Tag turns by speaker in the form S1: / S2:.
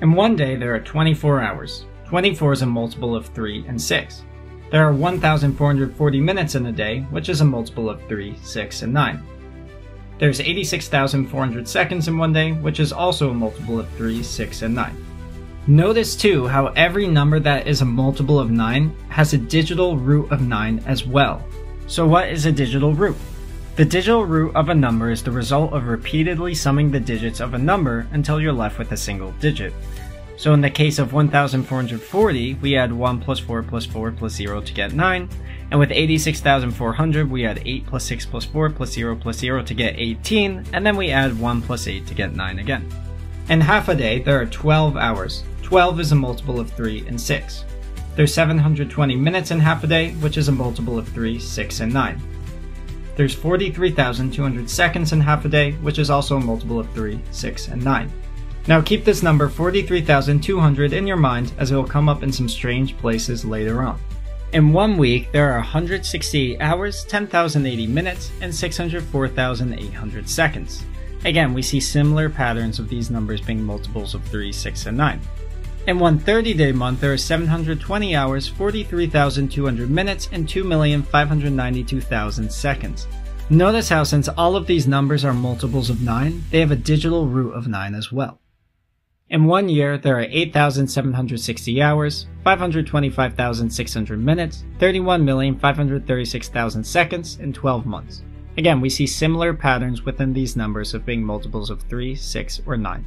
S1: In one day, there are 24 hours. 24 is a multiple of 3 and 6. There are 1,440 minutes in a day, which is a multiple of 3, 6, and 9. There's 86,400 seconds in one day, which is also a multiple of 3, 6, and 9. Notice too how every number that is a multiple of 9 has a digital root of 9 as well. So what is a digital root? The digital root of a number is the result of repeatedly summing the digits of a number until you're left with a single digit. So in the case of 1440, we add 1 plus 4 plus 4 plus 0 to get 9, and with 86,400, we add 8 plus 6 plus 4 plus 0 plus 0 to get 18, and then we add 1 plus 8 to get 9 again. In half a day, there are 12 hours. 12 is a multiple of 3 and 6. There's 720 minutes in half a day, which is a multiple of 3, 6, and 9. There's 43,200 seconds in half a day, which is also a multiple of 3, 6, and 9. Now keep this number 43,200 in your mind as it will come up in some strange places later on. In one week, there are 168 hours, 10,080 minutes, and 604,800 seconds. Again, we see similar patterns of these numbers being multiples of 3, 6, and 9. In one 30 day month, there are 720 hours, 43,200 minutes, and 2,592,000 seconds. Notice how, since all of these numbers are multiples of 9, they have a digital root of 9 as well. In one year, there are 8,760 hours, 525,600 minutes, 31,536,000 seconds, and 12 months. Again, we see similar patterns within these numbers of being multiples of 3, 6, or 9.